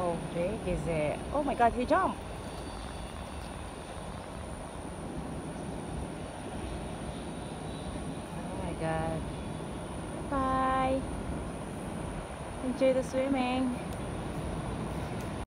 Oh, big is it? Oh my god, he jumped! Oh my god. Bye! Enjoy the swimming.